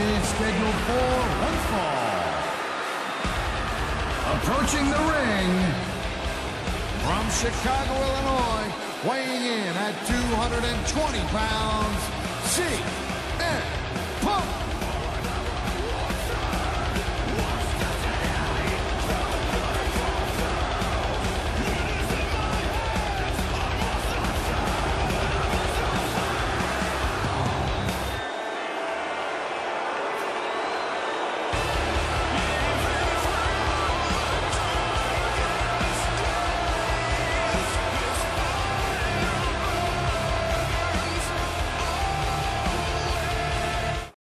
is scheduled for one fall. Approaching the ring from Chicago, Illinois, weighing in at 220 pounds,